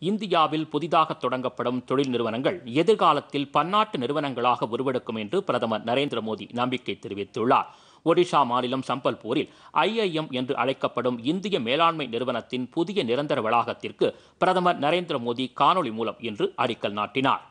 இந்தியாவில் புதிதாக தொடங்கப்படும் தொழில் நிறுவனங்கள் எதிர்காலத்தில் பன்னாட்டு நிறுவனங்களாக உருவெடுக்கும் என்று பிரதமர் நரேந்திர மோடி நம்பிக்கை தெரிவித்துள்ளார். ஒடிஷா மாநிலம் சம்பல்பூரில் ஐஐஎம் என்று அழைக்கப்படும் இந்திய மேலாண்மை நிறுவனத்தின் புதிய நிரந்தர வளாகத்திற்கு பிரதமர் நரேந்திர மோடி காணொலி மூலம் இன்று அடிக்கல் நாட்டினார்.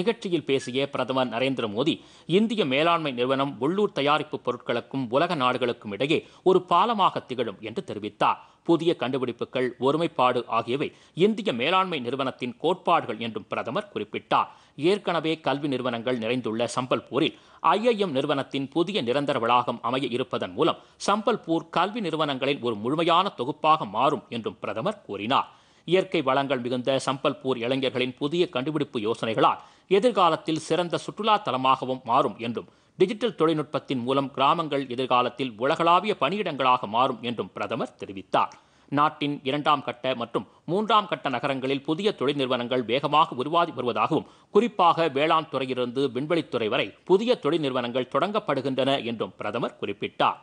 நிகழ்ச்சியில் பேசிய பிரதமர் நரேந்திர மோடி இந்திய மேலாண்மை நிறுவனம் உள்ளூர் தயாரிப்பு பொருட்களுக்கும் உலக நாடுகளுக்கும் இடையே ஒரு பாலமாக திகழும் என்று தெரிவித்தார். புதிய கண்டுபிடிப்புகள் ஒருமைப்பாடு ஆகியவை இந்திய மேலாண்மை நிறுவனத்தின் கோட்பாடுகள் என்றும் பிரதமர் குறிப்பிட்டார். ஏற்கனவே கல்வி நிறுவனங்கள் நிறைந்துள்ள சம்பல்பூரில் ஐஐஎம் நிறுவனத்தின் புதிய நிரந்தர வளாகம் அமைய இருப்பதன் மூலம் சம்பல்பூர் கல்வி நிறுவனங்களின் ஒரு முழுமையான தொகுப்பாக மாறும் என்றும் பிரதமர் கூறினார். இயற்கை வளங்கள் மிகுந்த சம்பல்பூர் இளைஞர்களின் புதிய கண்டுபிடிப்பு யோசனைகளால் எதிர்காலத்தில் சிறந்த சுற்றுலா தலமாகவும் மாறும் என்றும் டிஜிட்டல் தொழில்நுட்பத்தின் மூலம் கிராமங்கள் எதிர்காலத்தில் உலகளாவிய பணியிடங்களாக மாறும் என்றும் பிரதமர் தெரிவித்தார். நாட்டின் இரண்டாம் கட்ட மற்றும் மூன்றாம் கட்ட நகரங்களில் புதிய தொழில் நிறுவனங்கள் வேகமாக உருவாகி வருவதாகவும் குறிப்பாக வேளாண் துறையிலிருந்து விண்வெளித்துறை வரை புதிய தொழில் நிறுவனங்கள் தொடங்கப்படுகின்றன என்றும் பிரதமர் குறிப்பிட்டார்.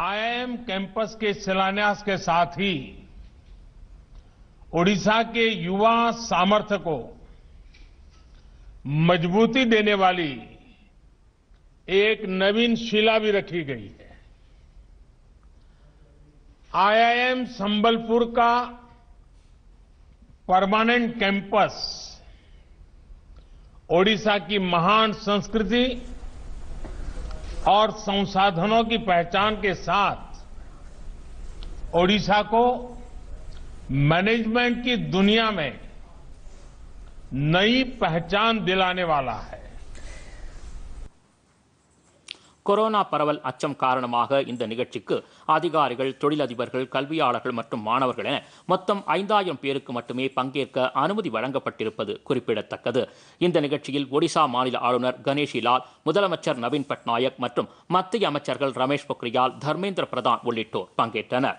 आईआईएम कैंपस के शिलान्यास के साथ ही ओडिशा के युवा सामर्थ्य को मजबूती देने वाली एक नवीन शिला भी रखी गई है। आईआईएम संबलपुर का परमानेंट कैंपस ओडिशा की महान संस्कृति और संसाधनों की पहचान के साथ ओडिशा को मैनेजमेंट की दुनिया में नई पहचान दिलाने वाला है। கொரோனா பரவல் அச்சம் காரணமாக இந்த நிகழ்ச்சிக்கு அதிகாரிகள் தொழிலதிபர்கள் கல்வியாளர்கள் மற்றும் மாணவர்கள் என மொத்தம் ஐந்தாயிரம் பேருக்கு மட்டுமே பங்கேற்க அனுமதி வழங்கப்பட்டிருப்பது குறிப்பிடத்தக்கது. இந்த நிகழ்ச்சியில் ஒடிசா மாநில ஆளுநர் கணேஷி லால் முதலமைச்சர் நவீன் பட்நாயக் மற்றும் மத்திய அமைச்சர்கள் ரமேஷ் பொக்ரியால் தர்மேந்திர பிரதான் உள்ளிட்டோர் பங்கேற்றனர்.